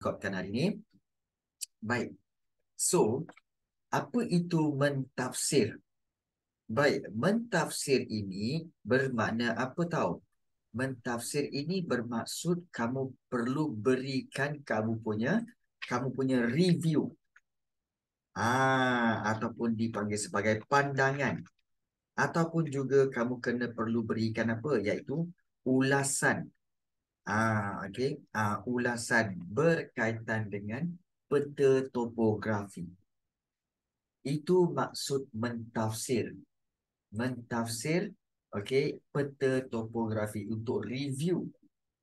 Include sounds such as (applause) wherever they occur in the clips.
recordkan hari ini. Baik. So, apa itu mentafsir? Baik, mentafsir ini bermakna apa tahu? Mentafsir ini bermaksud kamu perlu berikan kamu punya kamu punya review. Ah, ataupun dipanggil sebagai pandangan. Ataupun juga kamu kena perlu berikan apa? Iaitu ulasan Ah, okay. Ah, ulasan berkaitan dengan peta topografi. Itu maksud mentafsir. Mentafsir, okay, peta topografi untuk review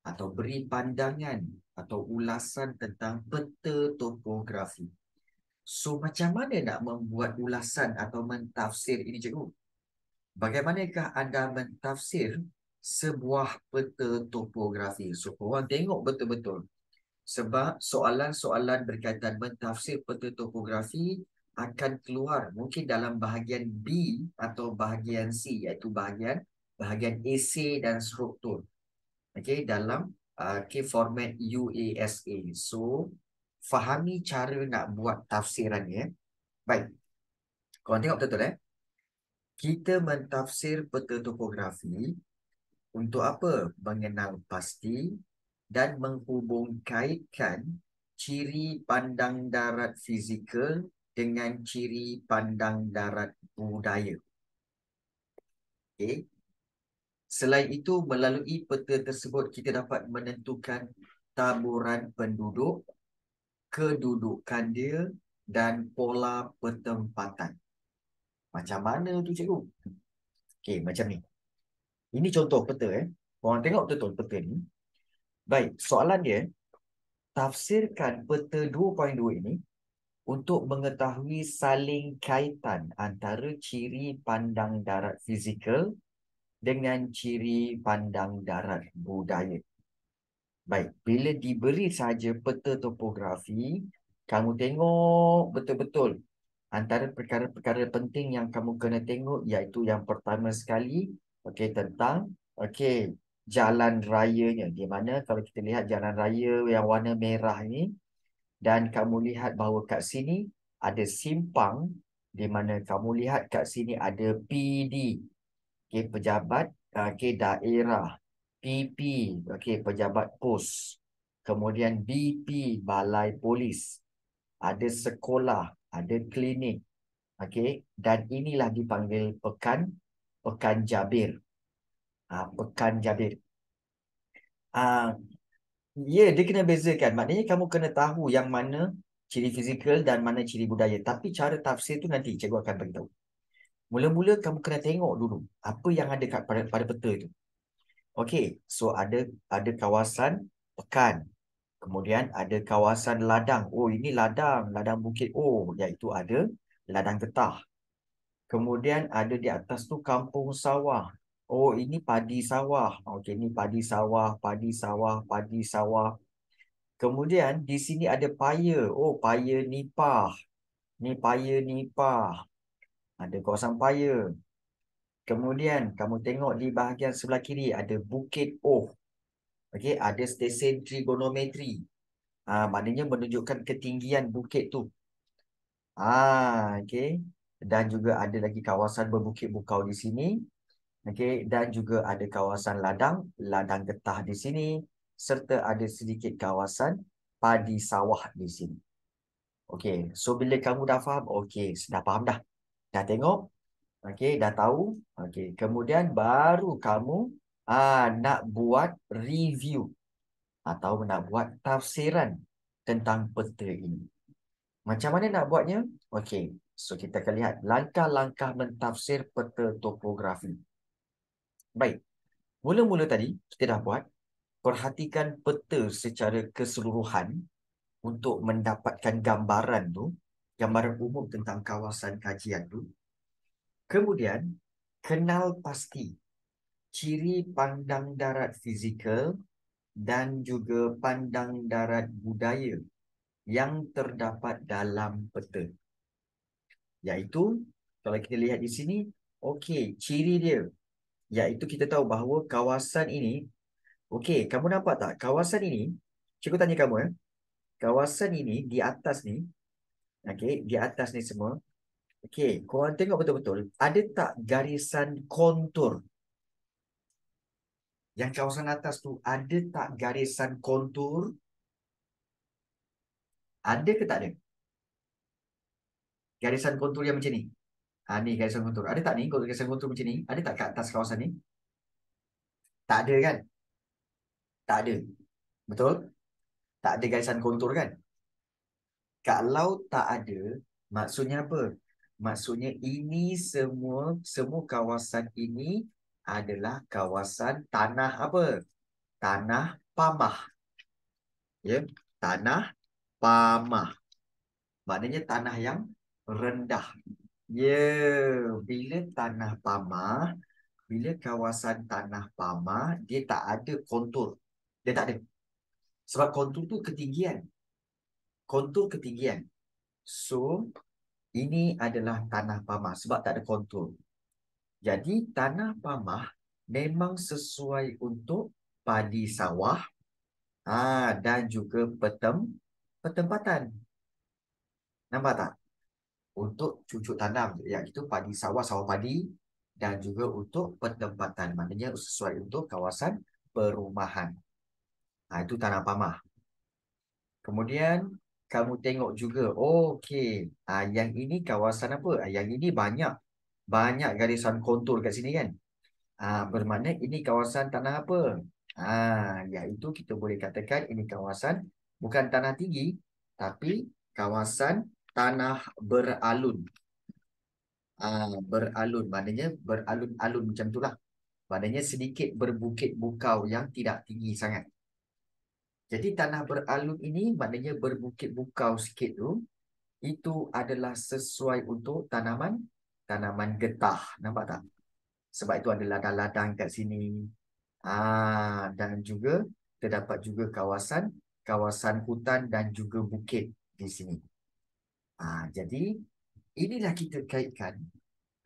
atau beri pandangan atau ulasan tentang peta topografi. So, macam mana nak membuat ulasan atau mentafsir ini, cikgu? Bagaimanakah anda mentafsir sebuah peta topografi. So, korang tengok betul-betul. Sebab soalan-soalan berkaitan mentafsir peta topografi akan keluar mungkin dalam bahagian B atau bahagian C iaitu bahagian bahagian esei dan struktur. Okey, dalam uh, okay, format UASA. So, fahami cara nak buat tafsiran ya. Baik. Korang tengok betul-betul eh. Kita mentafsir peta topografi untuk apa? Mengenal pasti dan menghubung kaitkan ciri pandang darat fizikal dengan ciri pandang darat budaya. Okay. Selain itu, melalui peta tersebut, kita dapat menentukan taburan penduduk, kedudukan dia dan pola pertempatan. Macam mana tu cikgu? Okey, macam ni. Ini contoh peta eh. Korang tengok betul peta ni. Baik, soalan dia tafsirkan peta 2.2 ini untuk mengetahui saling kaitan antara ciri pandang darat fizikal dengan ciri pandang darat budaya. Baik, bila diberi saja peta topografi, kamu tengok betul-betul antara perkara-perkara penting yang kamu kena tengok iaitu yang pertama sekali okey tentang okey jalan rayanya. Di mana kalau kita lihat jalan raya yang warna merah ini dan kamu lihat bahawa kat sini ada simpang di mana kamu lihat kat sini ada PD okey pejabat okey daerah PP okey pejabat pos. Kemudian BP balai polis. Ada sekolah ada klinik. Okey dan inilah dipanggil pekan Pekan Jabir. Ha, Pekan Jabir. Ha, ya, dia kena bezakan. Maknanya kamu kena tahu yang mana ciri fizikal dan mana ciri budaya. Tapi cara tafsir tu nanti cikgu akan beritahu. Mula-mula kamu kena tengok dulu apa yang ada kat pada, pada peta tu. Okey, so ada ada kawasan pekan. Kemudian ada kawasan ladang. Oh, ini ladang, ladang bukit. Oh, iaitu ada ladang getah. Kemudian ada di atas tu kampung sawah. Oh, ini padi sawah. Okey, ini padi sawah, padi sawah, padi sawah. Kemudian di sini ada paya. Oh, paya nipah. Ni paya nipah. Ada kawasan paya. Kemudian kamu tengok di bahagian sebelah kiri ada Bukit Oh. Okey, ada stesen trigonometri. Ah, maknanya menunjukkan ketinggian bukit tu. Ah, okey dan juga ada lagi kawasan berbukit bukau di sini. Okey, dan juga ada kawasan ladang, ladang getah di sini serta ada sedikit kawasan padi sawah di sini. Okey, so bila kamu dah faham, okey, dah faham dah. Dah tengok? Okey, dah tahu? Okey, kemudian baru kamu ah nak buat review atau nak buat tafsiran tentang peta ini. Macam mana nak buatnya? Okey, So kita akan lihat langkah-langkah mentafsir peta topografi. Baik. Mula-mula tadi kita dah buat perhatikan peta secara keseluruhan untuk mendapatkan gambaran tu, gambaran umum tentang kawasan kajian tu. Kemudian kenal pasti ciri pandang darat fizikal dan juga pandang darat budaya yang terdapat dalam peta. Iaitu kalau kita lihat di sini, okey, ciri dia. Iaitu kita tahu bahawa kawasan ini, okey, kamu nampak tak? Kawasan ini, cikgu tanya kamu eh. kawasan ini di atas ni, okey, di atas ni semua, okey, korang tengok betul-betul, ada tak garisan kontur? Yang kawasan atas tu, ada tak garisan kontur? Ada ke tak ada? Garisan kontur yang macam ni. Ha, ni garisan kontur. Ada tak ni garisan kontur macam ni? Ada tak kat atas kawasan ni? Tak ada kan? Tak ada. Betul? Tak ada garisan kontur kan? Kalau tak ada, maksudnya apa? Maksudnya ini semua, semua kawasan ini adalah kawasan tanah apa? Tanah pamah. Ya, tanah pamah. Maknanya tanah yang rendah. Ya, bila tanah pamah, bila kawasan tanah pamah, dia tak ada kontur. Dia tak ada. Sebab kontur tu ketinggian. Kontur ketinggian. So, ini adalah tanah pamah sebab tak ada kontur. Jadi, tanah pamah memang sesuai untuk padi sawah ha, dan juga petem, petempatan. Nampak tak? Untuk cucuk tanam, iaitu padi sawah, sawah padi dan juga untuk petempatan. Maknanya sesuai untuk kawasan perumahan. Ha, itu tanah pamah. Kemudian kamu tengok juga, okey, ha, yang ini kawasan apa? Ha, yang ini banyak banyak garisan kontur kat sini kan? Ha, bermakna ini kawasan tanah apa? Ha, iaitu kita boleh katakan ini kawasan bukan tanah tinggi, tapi kawasan tanah beralun. Ha, beralun, maknanya beralun-alun macam itulah. Maknanya sedikit berbukit bukau yang tidak tinggi sangat. Jadi tanah beralun ini maknanya berbukit bukau sikit tu itu adalah sesuai untuk tanaman tanaman getah. Nampak tak? Sebab itu ada ladang-ladang kat sini. Ah dan juga terdapat juga kawasan kawasan hutan dan juga bukit di sini. Ah jadi inilah kita kaitkan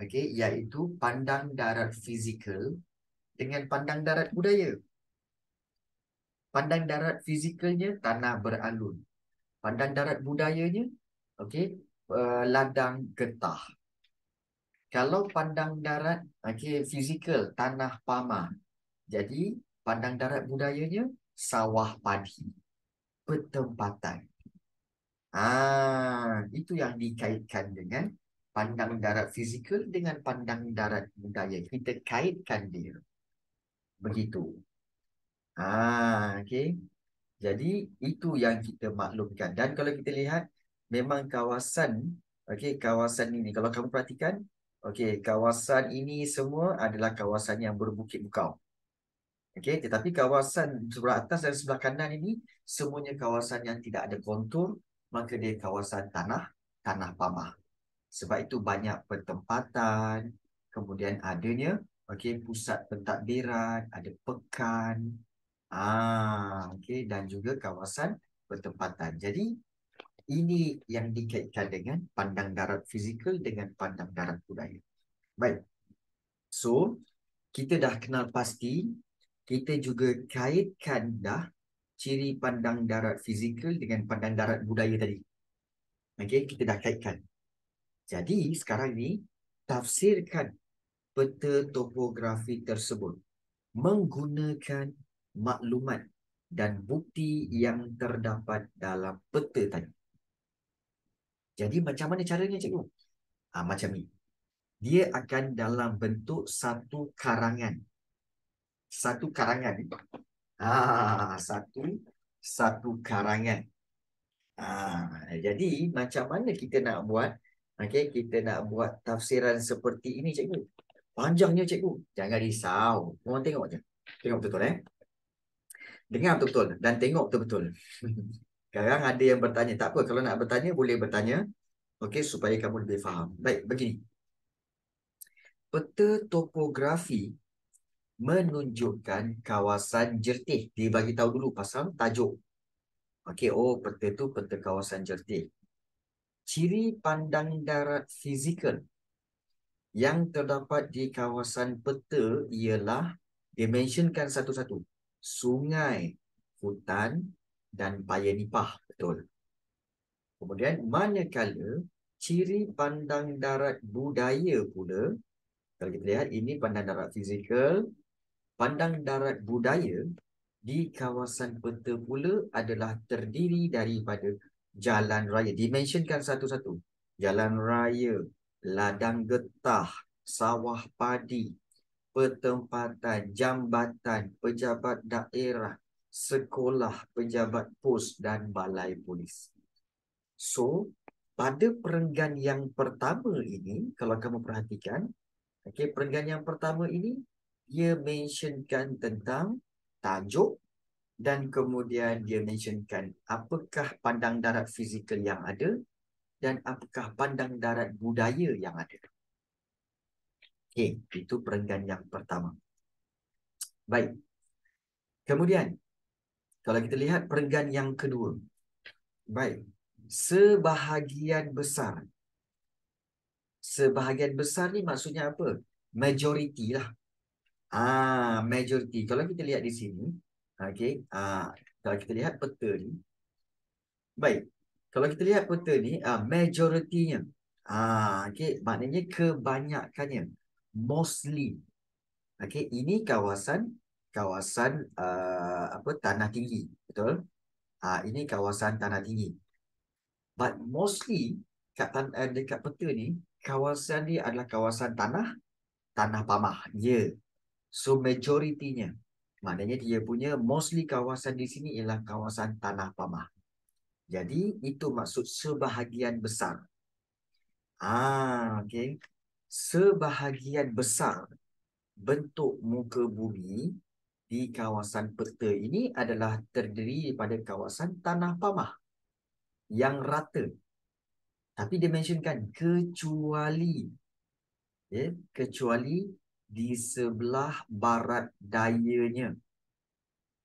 okey iaitu pandang darat fizikal dengan pandang darat budaya. Pandang darat fizikalnya tanah beralun. Pandang darat budayanya okey uh, ladang getah. Kalau pandang darat okey fizikal tanah pama. Jadi pandang darat budayanya sawah padi. Petempatan. Ah, itu yang dikaitkan dengan pandang darat fizikal dengan pandang darat budaya. Kita kaitkan dia. Begitu. Ah, okey. Jadi itu yang kita maklumkan dan kalau kita lihat memang kawasan okey kawasan ini kalau kamu perhatikan okey kawasan ini semua adalah kawasan yang berbukit bukau. Okey tetapi kawasan sebelah atas dan sebelah kanan ini semuanya kawasan yang tidak ada kontur maka dia kawasan tanah tanah pamah. Sebab itu banyak pertempatan kemudian adanya okey pusat pentadbiran, ada pekan, Ah, okey dan juga kawasan bertempatan. Jadi ini yang dikaitkan dengan pandang darat fizikal dengan pandang darat budaya. Baik. So, kita dah kenal pasti, kita juga kaitkan dah ciri pandang darat fizikal dengan pandang darat budaya tadi. Okey, kita dah kaitkan. Jadi, sekarang ni tafsirkan peta topografi tersebut menggunakan maklumat dan bukti yang terdapat dalam peta tadi. Jadi macam mana caranya cikgu? Ha, macam ni. Dia akan dalam bentuk satu karangan. Satu karangan. Ha, satu satu karangan. Ha, jadi macam mana kita nak buat? Okay, kita nak buat tafsiran seperti ini cikgu. Panjangnya cikgu. Jangan risau. Orang tengok je. Tengok betul-betul eh dengar betul-betul dan tengok betul-betul. (laughs) Sekarang ada yang bertanya. Tak apa, kalau nak bertanya, boleh bertanya. Okey, supaya kamu lebih faham. Baik, begini. Peta topografi menunjukkan kawasan jertih. Dia bagi tahu dulu pasal tajuk. Okey, oh peta tu peta kawasan jertih. Ciri pandang darat fizikal yang terdapat di kawasan peta ialah dimensionkan satu-satu sungai, hutan, dan paya nipah. Betul. Kemudian manakala ciri pandang darat budaya pula, kalau kita lihat ini pandang darat fizikal, pandang darat budaya di kawasan peta pula adalah terdiri daripada jalan raya. Dimensionkan satu-satu. Jalan raya, ladang getah, sawah padi, pertempatan, jambatan, pejabat daerah, sekolah, pejabat pos dan balai polis. So, pada perenggan yang pertama ini, kalau kamu perhatikan, okay, perenggan yang pertama ini, dia mentionkan tentang tajuk dan kemudian dia mentionkan apakah pandang darat fizikal yang ada dan apakah pandang darat budaya yang ada. Okey, itu perenggan yang pertama. Baik. Kemudian, kalau kita lihat perenggan yang kedua. Baik. Sebahagian besar. Sebahagian besar ni maksudnya apa? Majoriti lah. Ah, majoriti. Kalau kita lihat di sini, okey, ah, kalau kita lihat peta ni. Baik. Kalau kita lihat peta ni, ah, majoritinya. Ah, okey, maknanya kebanyakannya. Mostly. Okey, ini kawasan kawasan uh, apa tanah tinggi, betul? Ah, ini kawasan tanah tinggi. But mostly kat tan uh, dekat peta ni, kawasan ni adalah kawasan tanah tanah pamah. Ya. Yeah. So majoritinya. Maknanya dia punya mostly kawasan di sini ialah kawasan tanah pamah. Jadi itu maksud sebahagian besar. Ah, okay. Sebahagian besar bentuk muka bumi di kawasan peta ini adalah terdiri daripada kawasan tanah pamah yang rata. Tapi dia mentionkan kecuali ya, kecuali di sebelah barat dayanya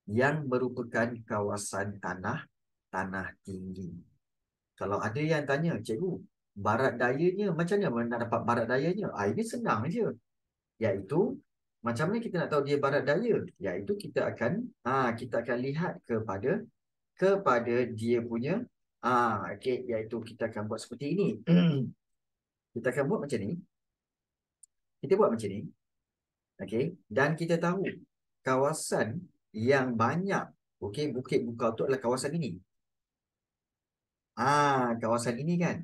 yang merupakan kawasan tanah tanah tinggi. Kalau ada yang tanya, cikgu, barat dayanya macam mana nak dapat barat dayanya? Ah, ini senang je. Iaitu, macam mana kita nak tahu dia barat daya? Iaitu kita akan ah kita akan lihat kepada kepada dia punya ah okey iaitu kita akan buat seperti ini. (clears throat) kita akan buat macam ni. Kita buat macam ni. Okey, dan kita tahu kawasan yang banyak okey bukit bukau tu adalah kawasan ini. Ah, kawasan ini kan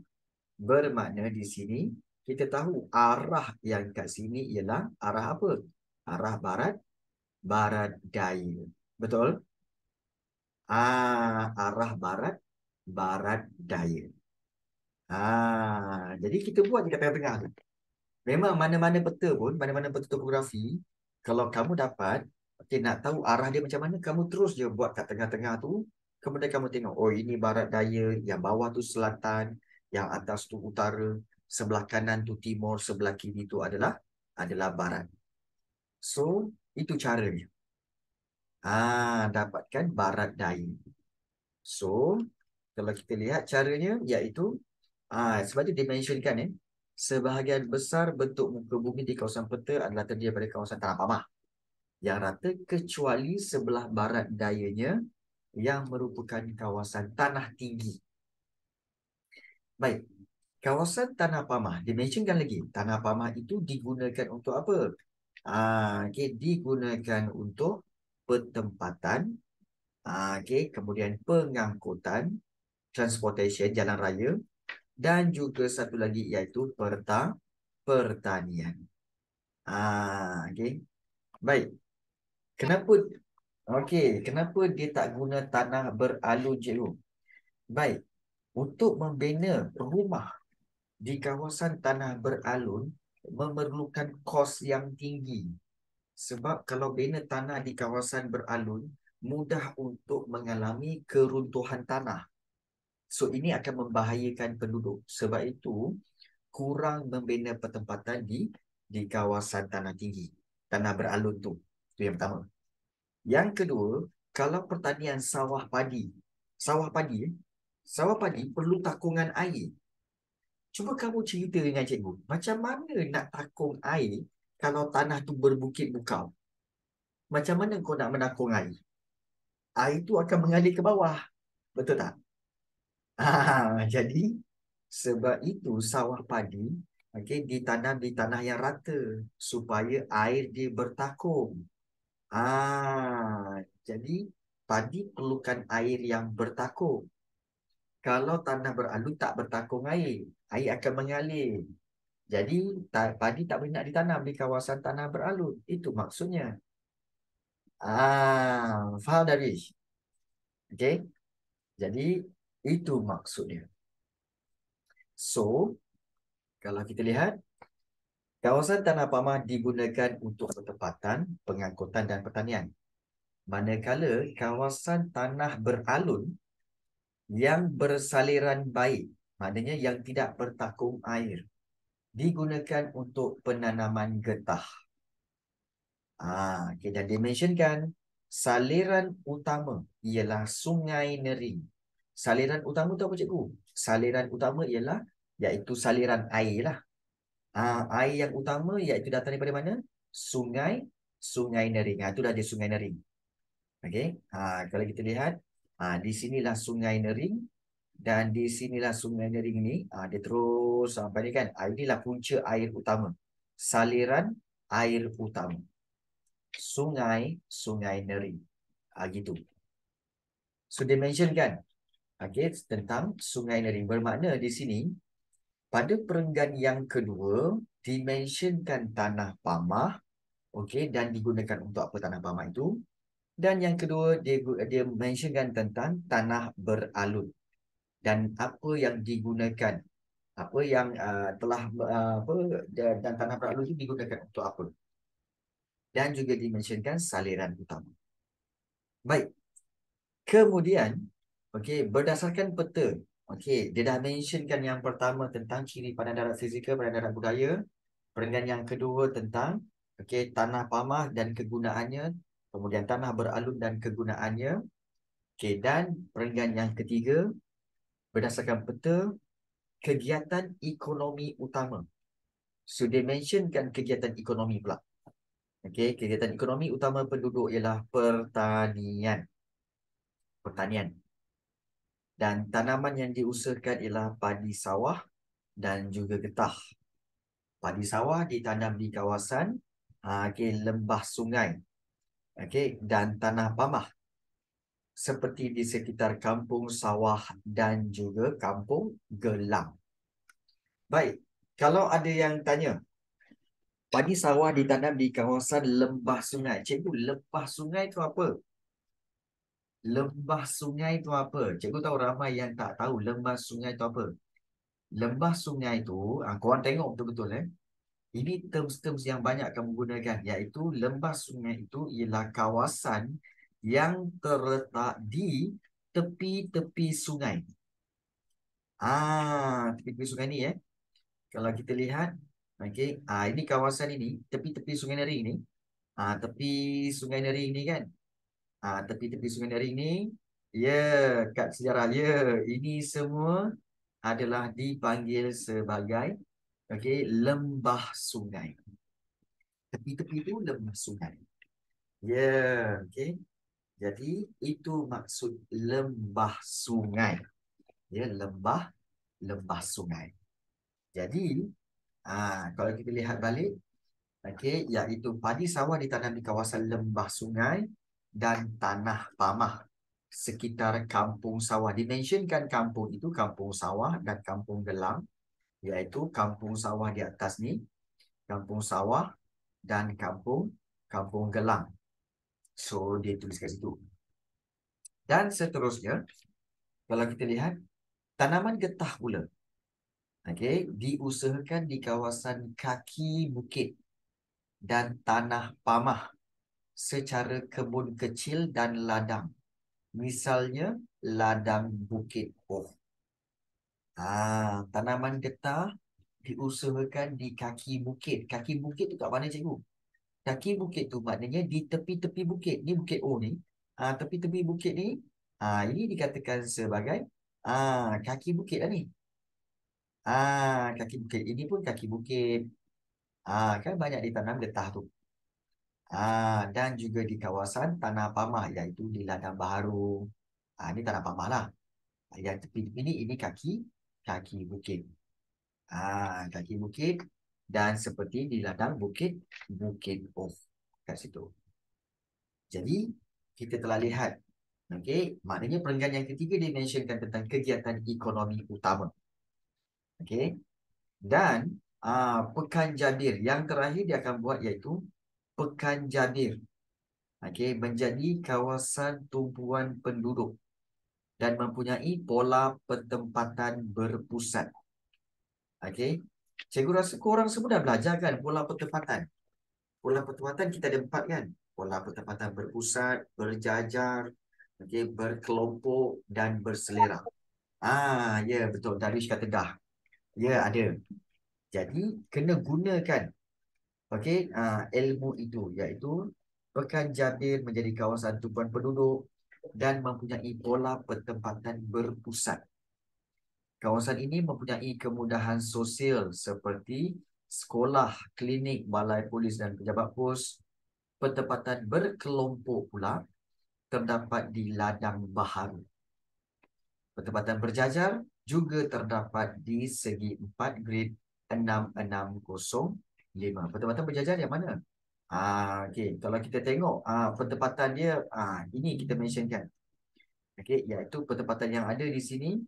bermakna di sini kita tahu arah yang kat sini ialah arah apa? Arah barat barat daya. Betul? Ah, arah barat barat daya. Ah, jadi kita buat di tengah-tengah tu. Memang mana-mana peta pun, mana-mana peta topografi, kalau kamu dapat, okay, nak tahu arah dia macam mana, kamu terus je buat kat tengah-tengah tu, kemudian kamu tengok, oh ini barat daya, yang bawah tu selatan, yang atas tu utara, sebelah kanan tu timur, sebelah kiri tu adalah adalah barat. So, itu caranya. Ah, dapatkan barat daya. So, kalau kita lihat caranya, iaitu, ah, sebab tu dimensionkan eh, sebahagian besar bentuk muka bumi di kawasan peta adalah terdiri daripada kawasan tanah pamah yang rata kecuali sebelah barat dayanya yang merupakan kawasan tanah tinggi. Baik, kawasan tanah pamah, dimensionkan lagi, tanah pamah itu digunakan untuk apa? Ah, okay, digunakan untuk pertempatan, ah, okay, kemudian pengangkutan, transportation, jalan raya, dan juga satu lagi iaitu perta pertanian. Ah, okey. Baik. Kenapa okey, kenapa dia tak guna tanah beralun cikgu? Baik. Untuk membina rumah di kawasan tanah beralun memerlukan kos yang tinggi. Sebab kalau bina tanah di kawasan beralun mudah untuk mengalami keruntuhan tanah. So ini akan membahayakan penduduk. Sebab itu kurang membina pertempatan di di kawasan tanah tinggi, tanah beralun tu. Itu yang pertama. Yang kedua, kalau pertanian sawah padi, sawah padi, sawah padi perlu takungan air. Cuba kamu cerita dengan cikgu, macam mana nak takung air kalau tanah tu berbukit bukau? Macam mana kau nak menakung air? Air tu akan mengalir ke bawah. Betul tak? Ah, jadi sebab itu sawah padi okay, ditanam di tanah yang rata supaya air dia bertakung. Ah, jadi padi perlukan air yang bertakung. Kalau tanah beralun tak bertakung air, air akan mengalir. Jadi padi tak boleh nak ditanam di kawasan tanah beralun. Itu maksudnya. Ah, faham dari? Okay. Jadi itu maksudnya. So, kalau kita lihat, kawasan tanah pamah digunakan untuk pertempatan, pengangkutan dan pertanian. Manakala kawasan tanah beralun yang bersaliran baik, maknanya yang tidak bertakung air, digunakan untuk penanaman getah. Ah, kita dimensionkan saliran utama ialah Sungai Nering. Saliran utama tu apa cikgu? Saliran utama ialah iaitu saliran air lah. Ah, air yang utama iaitu datang daripada mana? Sungai Sungai Nering. Ah, itu dah dia Sungai Nering. Okey. Ah, kalau kita lihat, ah, di sinilah Sungai Nering dan di sinilah Sungai Nering ni, ah, dia terus sampai ni kan. Ah, inilah punca air utama. Saliran air utama sungai sungai Neri. Ah gitu. So dia mention kan okay, tentang sungai Neri. Bermakna di sini pada perenggan yang kedua dimensionkan tanah pamah okay, dan digunakan untuk apa tanah pamah itu. Dan yang kedua dia dia mentionkan tentang tanah beralun dan apa yang digunakan apa yang uh, telah uh, apa dan, dan tanah beralun itu digunakan untuk apa dan juga dimensionkan saliran utama. Baik. Kemudian, okey, berdasarkan peta, okey, dia dah mentionkan yang pertama tentang ciri pada darat fizikal, pada darat budaya. Perenggan yang kedua tentang okey, tanah pamah dan kegunaannya, kemudian tanah beralun dan kegunaannya. Okey, dan perenggan yang ketiga berdasarkan peta kegiatan ekonomi utama. So, dia mentionkan kegiatan ekonomi pula. Okey, kegiatan ekonomi utama penduduk ialah pertanian. Pertanian. Dan tanaman yang diusahakan ialah padi sawah dan juga getah. Padi sawah ditanam di kawasan ah, okay, lembah sungai okay, dan tanah pamah. Seperti di sekitar kampung sawah dan juga kampung gelang. Baik, kalau ada yang tanya, padi sawah ditanam di kawasan lembah sungai. Cikgu, lembah sungai tu apa? Lembah sungai tu apa? Cikgu tahu ramai yang tak tahu lembah sungai tu apa. Lembah sungai tu, ah, korang tengok betul-betul eh. Ini terms-terms yang banyak kamu gunakan. Iaitu lembah sungai itu ialah kawasan yang terletak di tepi-tepi sungai. Ah, tepi-tepi sungai ni eh. Kalau kita lihat, Okey, ah ini kawasan ini, tepi-tepi Sungai Neri ini. Ah tepi Sungai Neri ini kan. Ah tepi-tepi Sungai Neri ini, ya, kat sejarah ya, ini semua adalah dipanggil sebagai okey, lembah sungai. Tepi-tepi itu lembah sungai. Ya, okey. Jadi itu maksud lembah sungai. Ya, lembah lembah sungai. Jadi Ha, kalau kita lihat balik, okay, iaitu padi sawah ditanam di kawasan lembah sungai dan tanah pamah sekitar kampung sawah. Dimensionkan kampung itu kampung sawah dan kampung gelang, iaitu kampung sawah di atas ni, kampung sawah dan kampung kampung gelang. So, dia tulis kat situ. Dan seterusnya, kalau kita lihat, tanaman getah pula okay, diusahakan di kawasan kaki bukit dan tanah pamah secara kebun kecil dan ladang. Misalnya, ladang bukit oh. Ha, tanaman getah diusahakan di kaki bukit. Kaki bukit tu kat mana cikgu? Kaki bukit tu maknanya di tepi-tepi bukit. Ni bukit O ni. Ha, tepi-tepi bukit ni, ha, ini dikatakan sebagai ha, kaki bukit lah ni. Ah, kaki bukit. Ini pun kaki bukit. Ah, kan banyak ditanam getah tu. Ah, dan juga di kawasan Tanah Pamah iaitu di Ladang Baharu. Ah, ini Tanah Pamah lah. Yang tepi ini ini kaki kaki bukit. Ah, kaki bukit dan seperti di ladang bukit bukit off kat situ. Jadi kita telah lihat Okey, maknanya perenggan yang ketiga dimensionkan tentang kegiatan ekonomi utama. Okey. Dan aa, pekan Jabir yang terakhir dia akan buat iaitu pekan Jabir. Okey, menjadi kawasan tumpuan penduduk dan mempunyai pola pertempatan berpusat. Okey. Cikgu rasa korang semua dah belajar kan pola pertempatan. Pola pertempatan kita ada empat kan? Pola pertempatan berpusat, berjajar, okay, berkelompok dan berselera. Ah, ya betul. Darius kata dah. Ya, ada. Jadi, kena gunakan okey uh, ilmu itu iaitu pekan jabir menjadi kawasan tumpuan penduduk dan mempunyai pola pertempatan berpusat. Kawasan ini mempunyai kemudahan sosial seperti sekolah, klinik, balai polis dan pejabat pos. Pertempatan berkelompok pula terdapat di ladang baharu. Pertempatan berjajar juga terdapat di segi 4 grid 660 lima. Pertempatan berjajar yang mana? Ah, okay. Kalau kita tengok ah, pertempatan dia, ah, ini kita mentionkan. Okay, iaitu pertempatan yang ada di sini.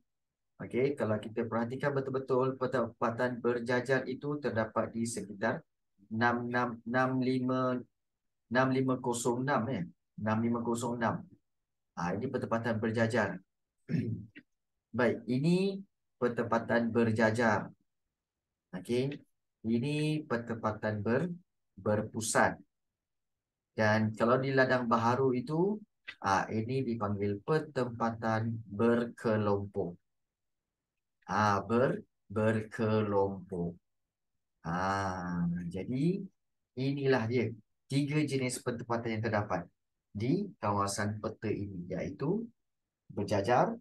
Okay, kalau kita perhatikan betul-betul pertempatan berjajar itu terdapat di sekitar 6506 ya. 6506. Ah, ini pertempatan berjajar. (clears throat) Baik, ini pertempatan berjajar. Okay. Ini pertempatan ber berpusat. Dan kalau di ladang baharu itu, ah ini dipanggil pertempatan berkelompok. Ah ber berkelompok. Ah jadi inilah dia tiga jenis pertempatan yang terdapat di kawasan peta ini iaitu berjajar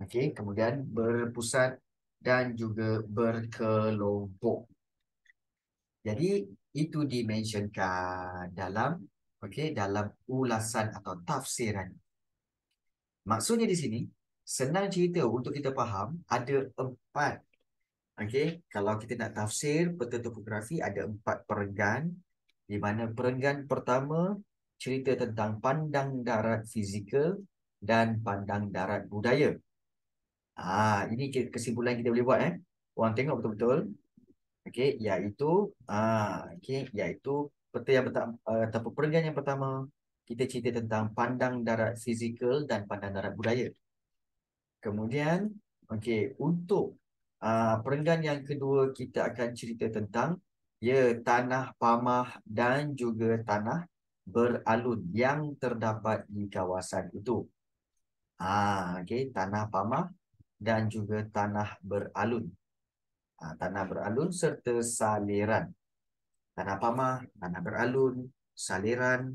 okey kemudian berpusat dan juga berkelompok jadi itu dimensionkan dalam okey dalam ulasan atau tafsiran maksudnya di sini senang cerita untuk kita faham ada empat okey kalau kita nak tafsir peta topografi ada empat perenggan di mana perenggan pertama cerita tentang pandang darat fizikal dan pandang darat budaya. Ah, ini kesimpulan kita boleh buat eh. Orang tengok betul-betul. Okey, iaitu ah, okey, iaitu peta yang pertama ataupun perenggan yang pertama kita cerita tentang pandang darat fizikal dan pandang darat budaya. Kemudian, okey, untuk uh, perenggan yang kedua kita akan cerita tentang ya tanah pamah dan juga tanah beralun yang terdapat di kawasan itu. Ah, okey, tanah pamah dan juga tanah beralun. Ah, tanah beralun serta saliran. Tanah pamah, tanah beralun, saliran.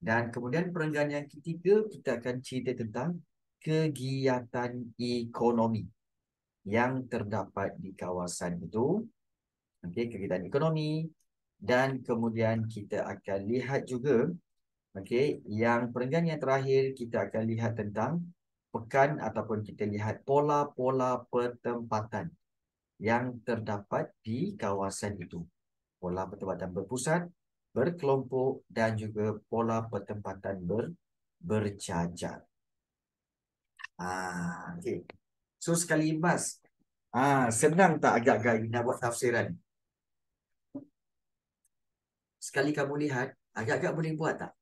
Dan kemudian perenggan yang ketiga kita akan cerita tentang kegiatan ekonomi yang terdapat di kawasan itu. Okey, kegiatan ekonomi, dan kemudian kita akan lihat juga okey yang perenggan yang terakhir kita akan lihat tentang pekan ataupun kita lihat pola-pola pertempatan yang terdapat di kawasan itu pola pertempatan berpusat berkelompok dan juga pola pertempatan ber berjajar ah okey so sekali bas ah senang tak agak-agak nak buat tafsiran sekali kamu lihat, agak-agak boleh buat tak?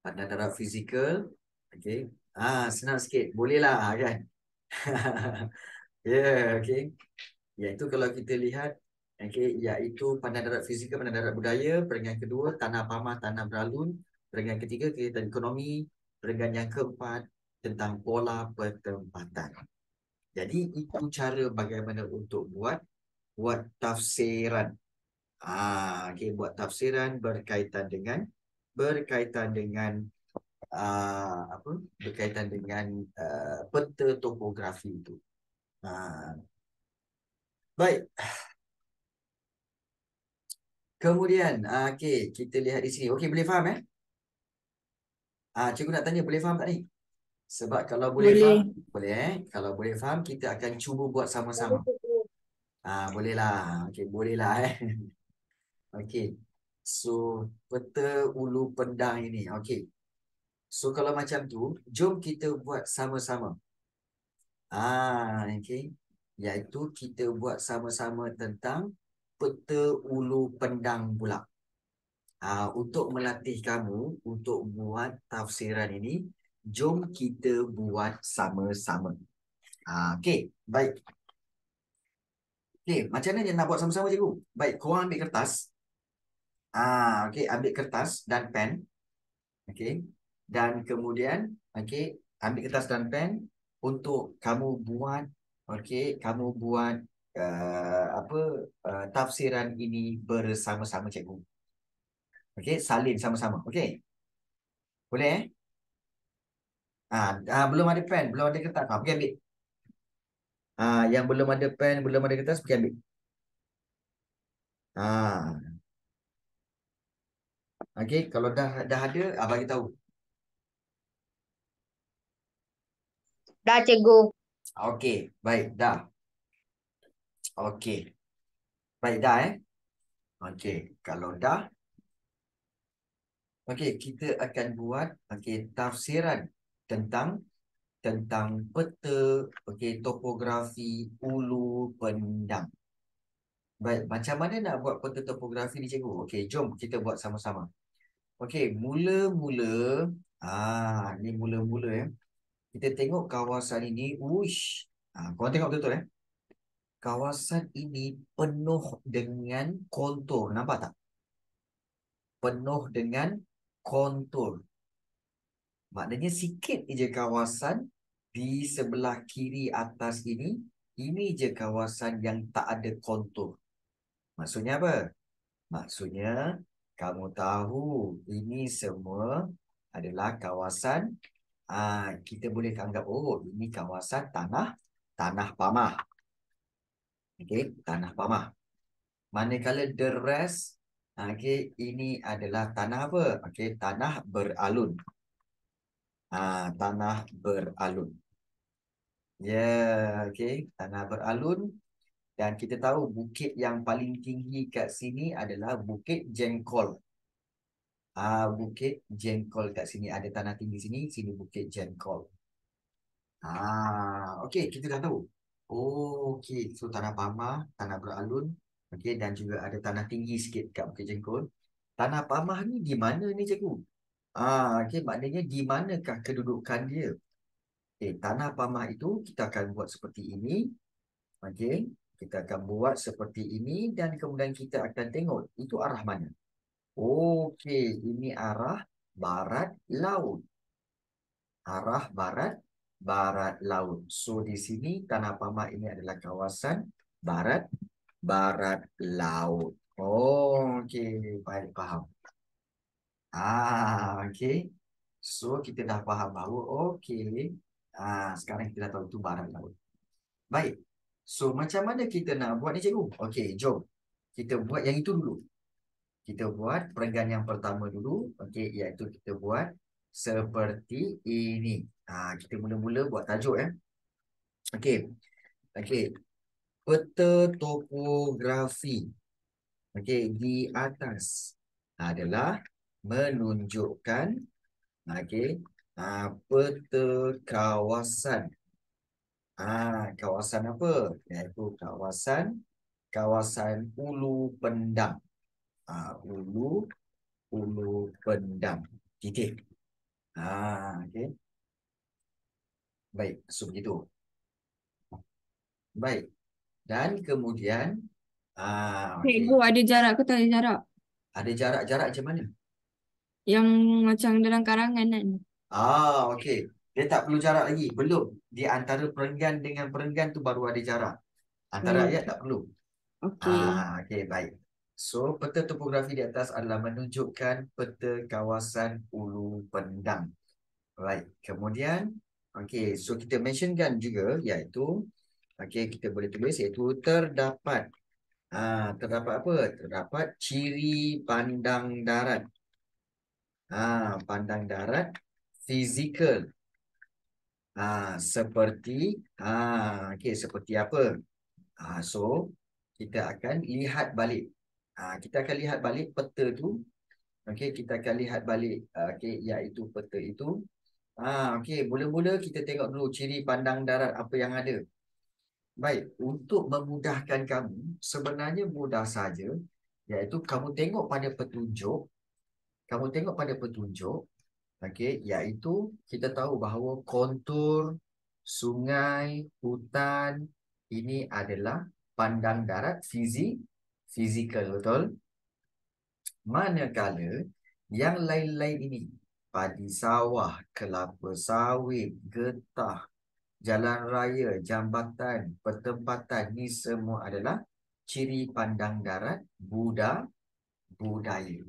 Pada taraf fizikal, okay. Ah, senang sikit. Bolehlah kan? (laughs) ya, yeah, okay. Iaitu kalau kita lihat, okay, iaitu pandang darat fizikal, pandang darat budaya, perenggan kedua, tanah pamah, tanah beralun, perenggan ketiga, kegiatan ekonomi, perenggan yang keempat, tentang pola pertempatan. Jadi, itu cara bagaimana untuk buat buat tafsiran Ah, okay, buat tafsiran berkaitan dengan berkaitan dengan uh, apa? Berkaitan dengan uh, peta topografi itu. Uh, baik. Kemudian, uh, okay, kita lihat di sini. Okey, boleh faham eh? Ah, cikgu nak tanya, boleh faham tak ni? Sebab kalau boleh, Boleh. faham, boleh eh. Kalau boleh faham, kita akan cuba buat sama-sama. Ah, boleh lah. Okey, boleh lah eh. (laughs) Okey. So, peta ulu pendang ini. Okey. So, kalau macam tu, jom kita buat sama-sama. Ah, okey. Iaitu kita buat sama-sama tentang peta ulu pendang pula. Ah, untuk melatih kamu untuk buat tafsiran ini, jom kita buat sama-sama. Ah, okey, baik. Okey, macam mana nak buat sama-sama cikgu? Baik, korang ambil kertas. Ah, okey, ambil kertas dan pen. Okey. Dan kemudian, okey, ambil kertas dan pen untuk kamu buat, okey, kamu buat uh, apa uh, tafsiran ini bersama-sama cikgu. Okey, salin sama-sama. Okey. Boleh eh? Ah, ah, belum ada pen, belum ada kertas. Ah, pergi ambil. Ah, yang belum ada pen, belum ada kertas, pergi ambil. Ah. Okey, kalau dah dah ada, ah, bagi tahu. Dah cikgu. Okey, baik, dah. Okey. Baik, dah eh. Okey, kalau dah. Okey, kita akan buat okey tafsiran tentang tentang peta okey topografi ulu pendang. Baik, macam mana nak buat peta topografi ni cikgu? Okey, jom kita buat sama-sama. Okey, mula-mula ah ni mula-mula ya. Kita tengok kawasan ini, uish. Ah, kau tengok betul-betul eh. Kawasan ini penuh dengan kontur, nampak tak? Penuh dengan kontur. Maknanya sikit je kawasan di sebelah kiri atas ini, ini je kawasan yang tak ada kontur. Maksudnya apa? Maksudnya kamu tahu ini semua adalah kawasan ah kita boleh anggap oh ini kawasan tanah tanah pamah. Okey, tanah pamah. Manakala the rest okey ini adalah tanah apa? Okey, tanah beralun. Ah tanah beralun. Ya, yeah, okey, tanah beralun dan kita tahu bukit yang paling tinggi kat sini adalah Bukit Jengkol. Ah, Bukit Jengkol kat sini. Ada tanah tinggi sini, sini Bukit Jengkol. Ah, okey, kita dah tahu. Oh, okey. So, tanah pamah, tanah beralun. Okey, dan juga ada tanah tinggi sikit kat Bukit Jengkol. Tanah pamah ni di mana ni, cikgu? Ah, okey, maknanya di manakah kedudukan dia? Okey, tanah pamah itu kita akan buat seperti ini. Okey. Kita akan buat seperti ini dan kemudian kita akan tengok itu arah mana. Okey, ini arah barat laut. Arah barat, barat laut. So, di sini Tanah Pamah ini adalah kawasan barat, barat laut. Okey. Baik, faham. Ah, okey. So, kita dah faham bahawa okey. Ah, sekarang kita dah tahu itu barat laut. Baik. So, macam mana kita nak buat ni cikgu? Okey, jom. Kita buat yang itu dulu. Kita buat perenggan yang pertama dulu. Okey, iaitu kita buat seperti ini. Ha, kita mula-mula buat tajuk eh. Okey. Okey. Peta topografi. Okey, di atas adalah menunjukkan okey, ha, peta kawasan Ah, kawasan apa? Iaitu kawasan kawasan Ulu Pendang. Ah, Ulu Ulu Pendang. Titik. Ah, okey. Baik, so begitu. Baik. Dan kemudian ah, okey. Cikgu ada jarak ke tak ada jarak? Ada jarak-jarak macam mana? Yang macam dalam karangan kan? Ah, okey. Dia tak perlu jarak lagi. Belum. Di antara perenggan dengan perenggan tu baru ada jarak. Antara Hmm. ayat tak perlu. Okey. Ah, okey, baik. So, peta topografi di atas adalah menunjukkan peta kawasan Ulu Pendang. Baik. Kemudian, okey, so kita mentionkan juga iaitu okey, kita boleh tulis iaitu terdapat ah, terdapat apa? Terdapat ciri pandang darat. Ah, pandang darat fizikal Ah, seperti ah, okay, seperti apa? Ah, so kita akan lihat balik. Ah, kita akan lihat balik peta tu. Okay, kita akan lihat balik ah, okay, iaitu peta itu. Ah, okay, mula-mula kita tengok dulu ciri pandang darat apa yang ada. Baik, untuk memudahkan kamu, sebenarnya mudah saja, iaitu kamu tengok pada petunjuk, kamu tengok pada petunjuk, okay, iaitu kita tahu bahawa kontur sungai, hutan, ini adalah pandang darat fizik, fizikal, betul? Manakala yang lain-lain ini, padi sawah, kelapa sawit, getah, jalan raya, jambatan, pertempatan ni semua adalah ciri pandang darat Buddha budaya.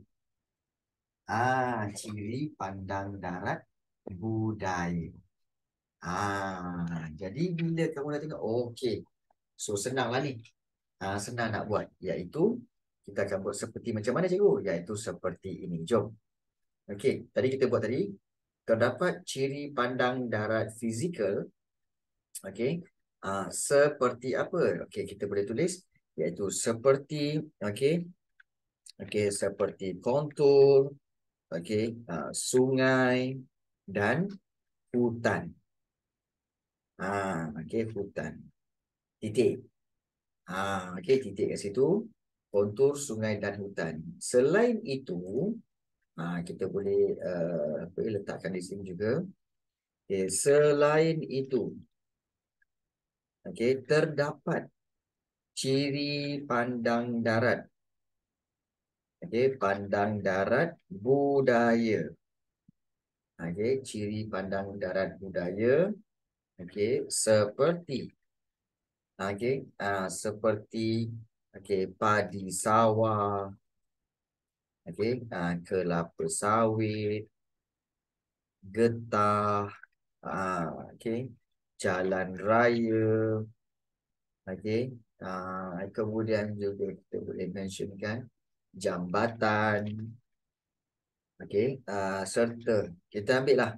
Ah, ciri pandang darat budaya. Ah, jadi bila kamu dah tengok, okey. So senanglah ni. Ah, senang nak buat iaitu kita akan buat seperti macam mana cikgu? Iaitu seperti ini. Jom. Okey, tadi kita buat tadi terdapat ciri pandang darat fizikal Okey. Uh, seperti apa? Okey, kita boleh tulis iaitu seperti okey. Okey, seperti kontur, okey, uh, sungai dan hutan. Ah, uh, okey, hutan. Titik. Uh, okey, titik kat situ. Kontur sungai dan hutan. Selain itu, uh, kita boleh uh, apa letakkan di sini juga. Okay, selain itu, Okey, terdapat ciri pandang darat. Okey, pandang darat budaya. Okey, ciri pandang darat budaya. Okey, seperti okey, uh, seperti okey, padi sawah. Okey, uh, kelapa sawit, getah, uh, okey jalan raya. Okey. Uh, kemudian juga kita boleh mentionkan jambatan. Okey. Uh, serta kita ambil lah.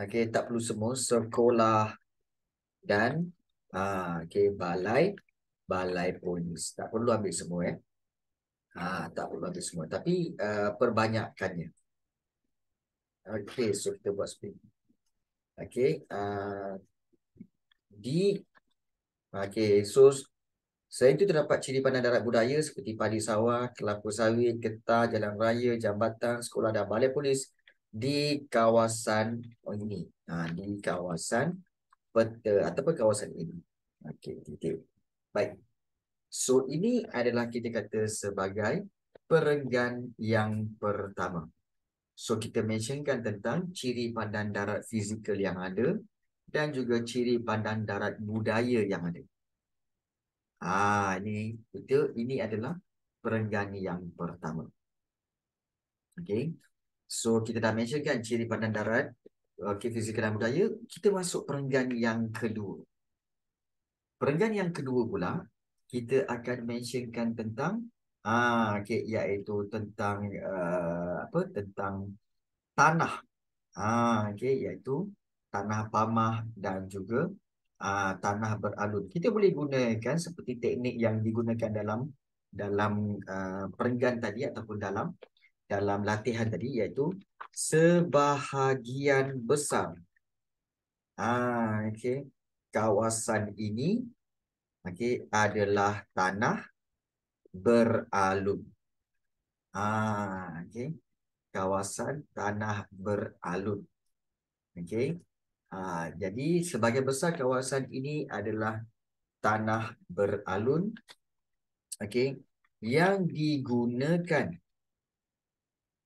Okey. Tak perlu semua. Sekolah. Dan uh, okay, balai. Balai polis. Tak perlu ambil semua. Eh. Uh, tak perlu ambil semua. Tapi uh, perbanyakkannya. Okey. So kita buat speed. Okey. Uh, di okey so selain itu terdapat ciri pandang darat budaya seperti padi sawah, kelapa sawit, getah, jalan raya, jambatan, sekolah dan balai polis di kawasan oh ini. Ha, di kawasan ataupun kawasan ini. Okey, titik. Baik. So ini adalah kita kata sebagai perenggan yang pertama. So kita mentionkan tentang ciri pandang darat fizikal yang ada dan juga ciri pandang darat budaya yang ada. Ah, ini betul. Ini adalah perenggan yang pertama. Okay. So, kita dah mentionkan ciri pandang darat, okay, fizikal dan budaya. Kita masuk perenggan yang kedua. Perenggan yang kedua pula, kita akan mentionkan tentang ah, okay, iaitu tentang uh, apa? Tentang tanah. Ah, okay, iaitu tanah pamah dan juga uh, tanah beralun. Kita boleh gunakan seperti teknik yang digunakan dalam dalam uh, perenggan tadi ataupun dalam dalam latihan tadi iaitu sebahagian besar. Ah, okay. Kawasan ini okay, adalah tanah beralun. Ah, okay. Kawasan tanah beralun. Okay. Ha, jadi sebagai besar kawasan ini adalah tanah beralun okay, yang digunakan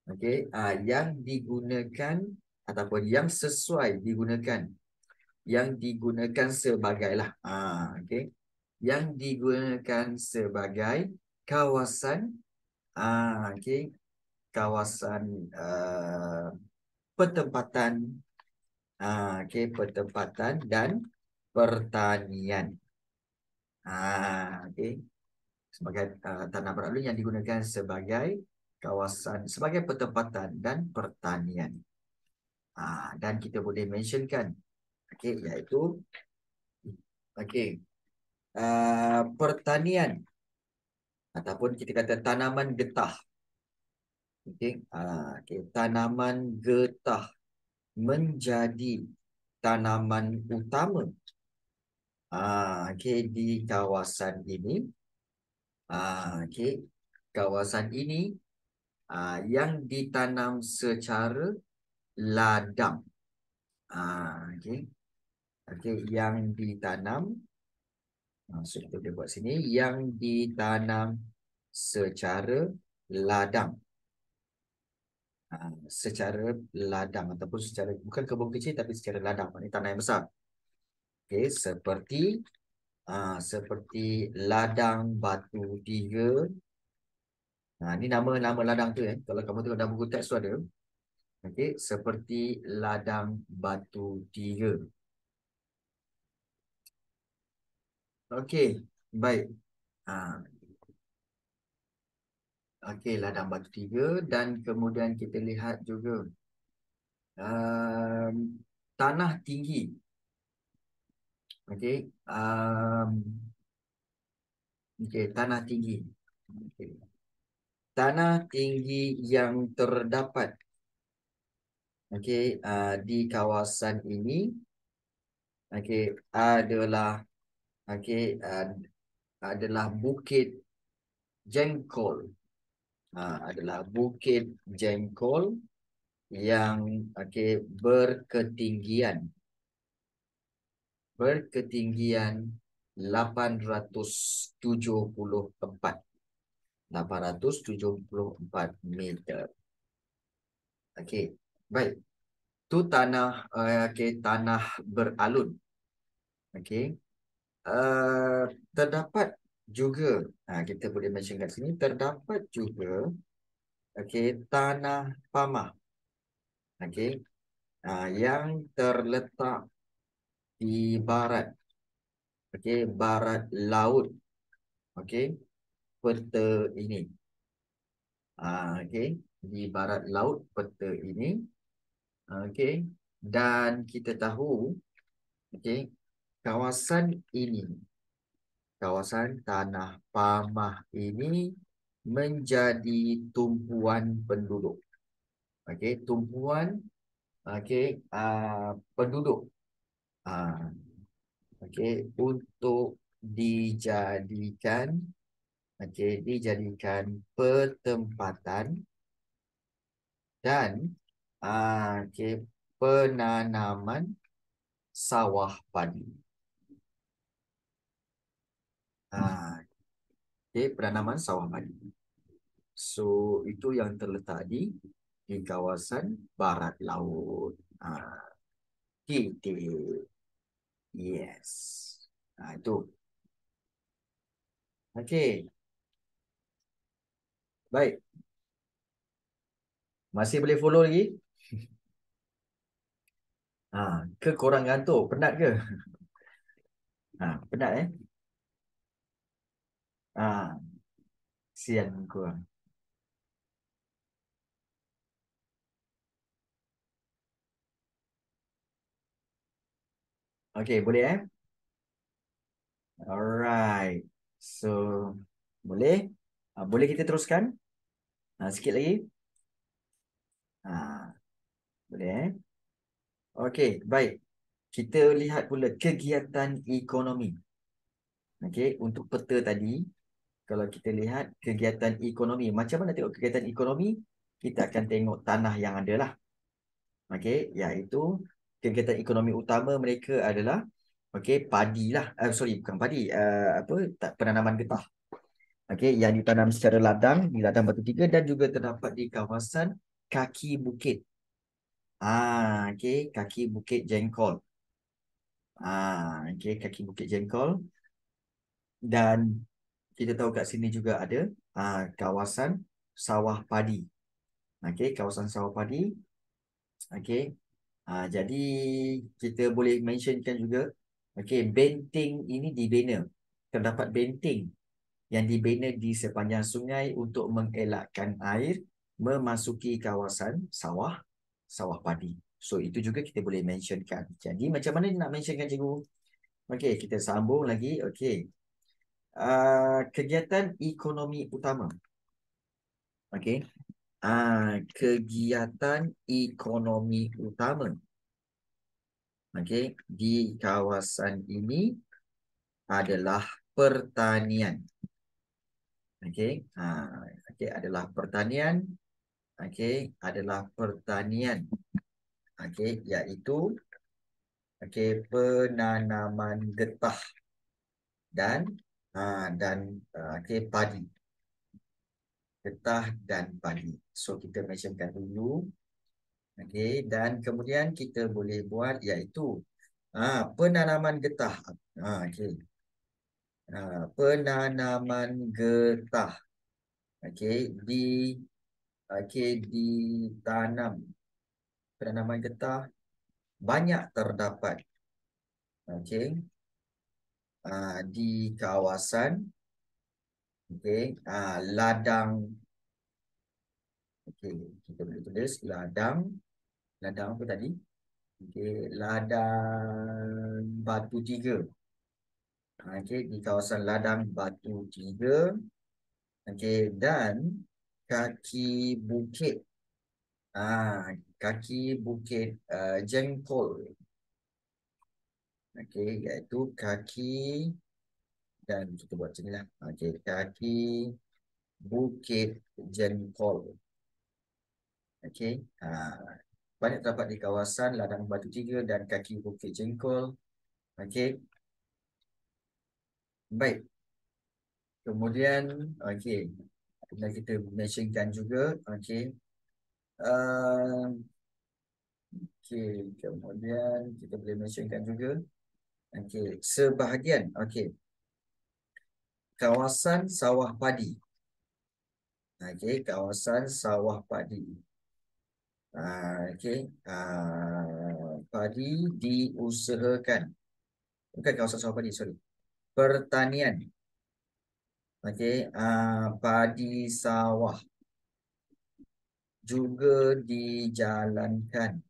okay, ha, yang digunakan ataupun yang sesuai digunakan yang digunakan sebagai lah ha, okay, yang digunakan sebagai kawasan ha, okay, kawasan uh, pertempatan Ah, okay, pertempatan dan pertanian. Ah, okay. Sebagai uh, tanah beralun yang digunakan sebagai kawasan, sebagai pertempatan dan pertanian. Ah, dan kita boleh mentionkan Okey, iaitu okey. Uh, pertanian ataupun kita kata tanaman getah. Okey, uh, okay. tanaman getah menjadi tanaman utama uh, okay, di kawasan ini. Uh, okay. Kawasan ini uh, yang ditanam secara ladang. Uh, okay. Okay. Yang ditanam Maksud kita boleh buat sini yang ditanam secara ladang. Ha, secara ladang ataupun secara bukan kebun kecil tapi secara ladang. Ini tanah yang besar. Okey, seperti ha, seperti ladang batu tiga. Ha, ini nama-nama ladang tu eh. Kalau kamu tengok dalam buku teks tu ada. Okey, seperti ladang batu tiga. Okey, baik. Ha. Okey, ladang batu tiga dan kemudian kita lihat juga um, tanah tinggi. Okey, um, okey tanah tinggi. Okay. Tanah tinggi yang terdapat. Okey uh, di kawasan ini okey adalah okay, uh, adalah Bukit Jengkol. Uh, adalah Bukit Jengkol yang okay, berketinggian. Berketinggian 874 874 meter. Okey, baik. Tu tanah uh, okey tanah beralun. Okey. Uh, terdapat juga ha, kita boleh mention kat sini terdapat juga okey tanah pamah okey uh, yang terletak di barat okey barat laut okey peta ini uh, okey di barat laut peta ini okey dan kita tahu okey kawasan ini, kawasan tanah pamah ini menjadi tumpuan penduduk. Okey, tumpuan okey uh, penduduk. Uh, okey, untuk dijadikan okey, dijadikan pertempatan dan uh, okey, penanaman sawah padi. Ha, okay, penanaman sawah padi. So, itu yang terletak di di kawasan barat laut. Ha, kita. Yes. Ha, itu. Okey. Baik. Masih boleh follow lagi? (laughs) Ha, ke korang ngantuk? Penat ke? Ha, penat eh? Ah, sian kurang. Okay, boleh eh? Alright. So, boleh? Ah, boleh kita teruskan? Ah, sikit lagi. Ah, boleh eh? Okay, baik. Kita lihat pula kegiatan ekonomi. Okay, untuk peta tadi, kalau kita lihat kegiatan ekonomi. Macam mana tengok kegiatan ekonomi? Kita akan tengok tanah yang ada lah. Okey, iaitu kegiatan ekonomi utama mereka adalah okey, padi lah. Uh, sorry, bukan padi. Uh, apa? Penanaman getah. Okey, yang ditanam secara ladang, di ladang batu tiga dan juga terdapat di kawasan kaki bukit. Ah, okey, kaki bukit jengkol. Ah, okey, kaki bukit jengkol. Dan kita tahu kat sini juga ada uh, kawasan sawah padi. Okey, kawasan sawah padi. Okey. Uh, jadi kita boleh mentionkan juga okey, benteng ini dibina. Terdapat benteng yang dibina di sepanjang sungai untuk mengelakkan air memasuki kawasan sawah sawah padi. So itu juga kita boleh mentionkan. Jadi macam mana nak mentionkan cikgu? Okey, kita sambung lagi. Okey. Uh, kegiatan ekonomi utama. Okey. Uh, kegiatan ekonomi utama. Okey, di kawasan ini adalah pertanian. Okey. Uh, okey, adalah pertanian. Okey, adalah pertanian. Okey iaitu okey penanaman getah dan uh, dan uh, okey padi. Getah dan padi. So kita mentionkan dulu. Okey dan kemudian kita boleh buat iaitu uh, penanaman getah. Uh, okey uh, penanaman getah. Okey di okey ditanam. Penanaman getah banyak terdapat. Okey uh, di kawasan. Okey uh, ladang. Okey kita boleh tulis ladang. Ladang apa tadi? Okey ladang batu tiga okey di kawasan ladang batu tiga okey dan kaki bukit ah kaki bukit uh, jengkol. Okey, iaitu kaki dan kita buat macam inilah. Okey, kaki bukit jengkol. Okey, ha, banyak terdapat di kawasan ladang batu tiga dan kaki bukit jengkol. Okey. Baik. Kemudian, okey. Kemudian kita mentionkan juga, okey. Uh, Okey, kemudian kita boleh mentionkan juga. Okey, sebahagian. Okey. Kawasan sawah padi. Okey, kawasan sawah padi. Uh, Okey, uh, padi diusahakan. Bukan kawasan sawah padi, sorry. Pertanian. Okey, uh, padi sawah juga dijalankan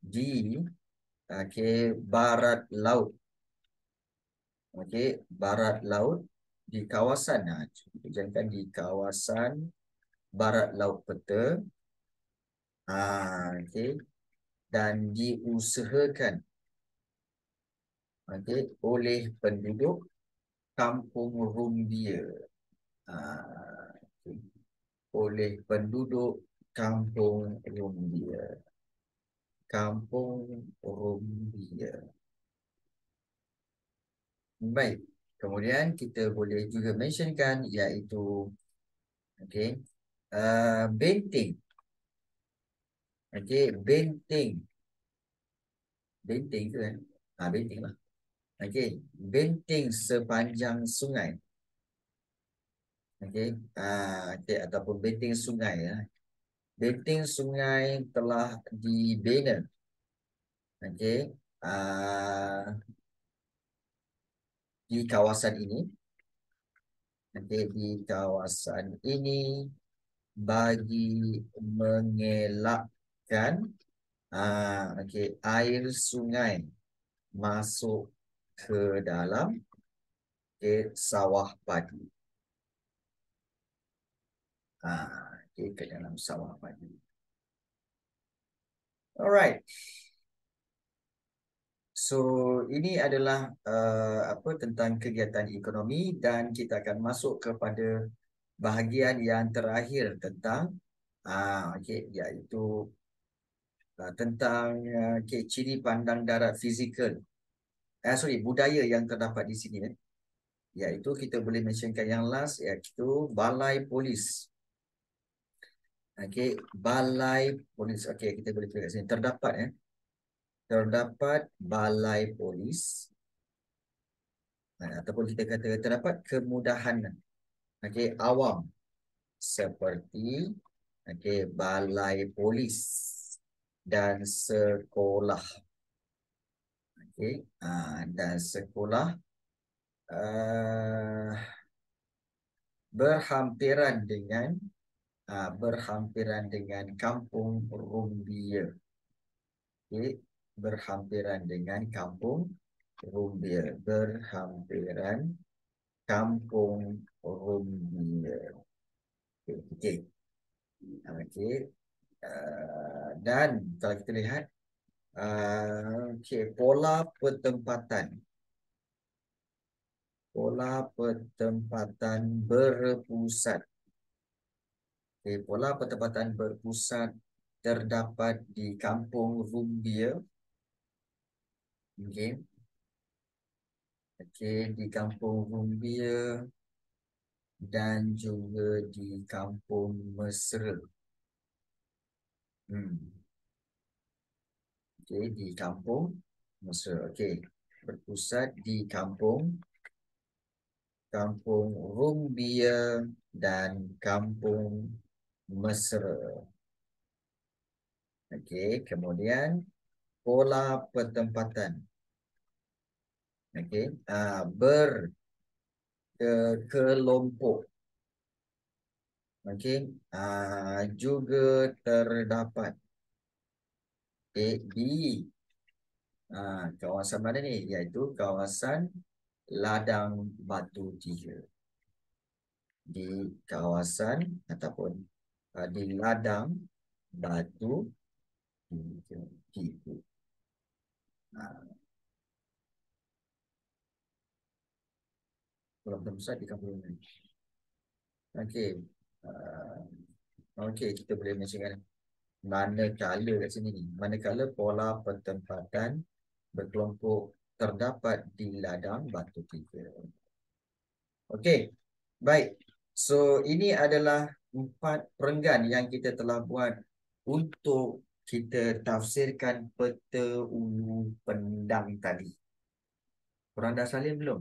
di okey barat laut okey barat laut di kawasan ha dijalankan di kawasan barat laut peta ha okey dan diusahakan okey oleh penduduk kampung Rumbia ha, okay. oleh penduduk Kampung Rumbia. Kampung Rumbia. Baik. Kemudian kita boleh juga mentionkan iaitu okay, uh, benteng. Okay, benteng. Benteng ke kan? Ha, benteng lah. Okay, benteng sepanjang sungai. Okay, uh, okay ataupun benteng sungai ya. Benteng sungai telah dibina. Okey. Uh, di kawasan ini. Okey, di kawasan ini bagi mengelakkan uh, okey, air sungai masuk ke dalam okay, sawah padi. Ah, okay, ke dalam sawah padi. Alright. So ini adalah uh, apa tentang kegiatan ekonomi dan kita akan masuk kepada bahagian yang terakhir tentang uh, okay, iaitu uh, tentang uh, okay, ciri pandang darat fizikal. Eh, sorry, budaya yang terdapat di sini. Eh. Iaitu kita boleh mentionkan yang last iaitu balai polis. Okey, balai polis. Okey, kita boleh tengok sini. Terdapat eh. Terdapat balai polis. Ataupun kita kata terdapat kemudahan. Okey, awam. Seperti okey, balai polis dan sekolah. Okey, ha, dan sekolah uh, berhampiran dengan uh, berhampiran dengan kampung Rumbia. Okay. Berhampiran dengan kampung Rumbia. Berhampiran kampung Rumbia. Okay. okay. Uh, dan kalau kita lihat uh, okay. pola pertempatan pola pertempatan berpusat okay. pola pertempatan berpusat terdapat di kampung Rumbia. Okey. Okey, di kampung Rumbia dan juga di kampung Mesra. Hmm. Okey, di kampung Mesra. Okey. Berpusat di kampung kampung Rumbia dan kampung Mesra. Okey, kemudian pola pertempatan. Okey, uh, ber ke kelompok. Okey, uh, juga terdapat di uh, kawasan mana ni? Iaitu kawasan ladang batu tiga. Di kawasan ataupun uh, di ladang batu tipu. Kalau besar di kampung ini. Okey. Uh, Okey, kita boleh mentionkan manakala kat sini ni. Manakala pola pertempatan berkelompok terdapat di ladang batu tiga. Okey. Baik. So, ini adalah empat perenggan yang kita telah buat untuk kita tafsirkan peta ulu pendang tadi. Korang dah salin belum?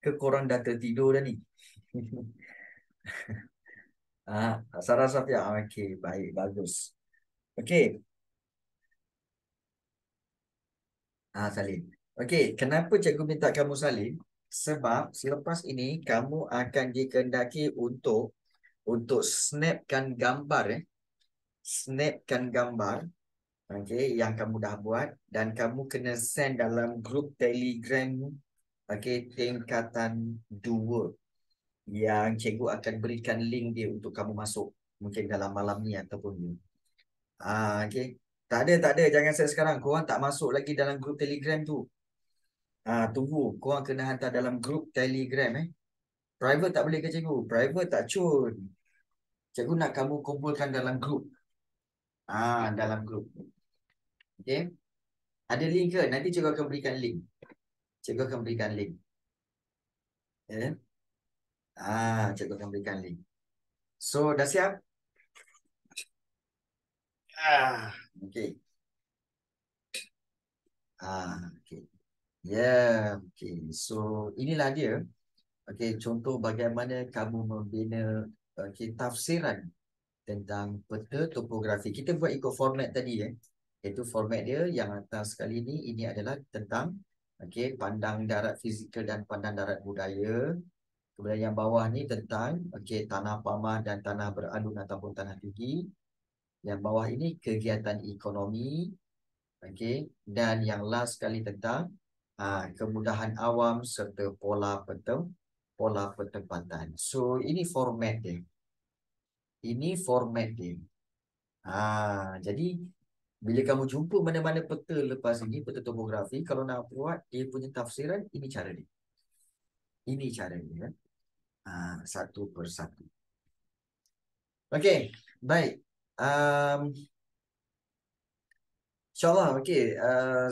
Ke korang dah tertidur dah ni? (laughs) ah, Sarah Safia. Okey, baik, bagus. Okey. Ah, salin. Okey, kenapa cikgu minta kamu salin? Sebab selepas ini kamu akan dikendaki untuk untuk snapkan gambar eh snapkan gambar okay, yang kamu dah buat dan kamu kena send dalam grup telegram okay, tingkatan 2 yang cikgu akan berikan link dia untuk kamu masuk mungkin dalam malam ni ataupun ni. Ah, okay. Tak ada, tak ada. Jangan saya sekarang. Korang tak masuk lagi dalam grup telegram tu. Ah, tunggu. Korang kena hantar dalam grup telegram eh. Private tak boleh ke cikgu? Private tak cun. Cikgu nak kamu kumpulkan dalam grup. Ah, dalam grup. Okey. Ada link ke? Nanti cikgu akan berikan link. Cikgu akan berikan link. Ya. Yeah. Ah, cikgu akan berikan link. So, dah siap? Ah, okey. Ah, okey. Ya, yeah, okey. So, inilah dia. Okey, contoh bagaimana kamu membina okey tafsiran tentang peta topografi. Kita buat ikut format tadi eh. Itu format dia yang atas sekali ni ini adalah tentang okey pandang darat fizikal dan pandang darat budaya. Kemudian yang bawah ni tentang okey tanah pamah dan tanah beralun ataupun tanah tinggi. Yang bawah ini kegiatan ekonomi. Okey dan yang last sekali tentang ha, kemudahan awam serta pola petem pola pertempatan. So ini format dia. Ini format dia. Ha, jadi, bila kamu jumpa mana-mana peta lepas ini, peta topografi, kalau nak buat dia punya tafsiran, ini cara dia. Ini cara dia. Ha, satu persatu. Okey, baik. Um, InsyaAllah, okey. Uh,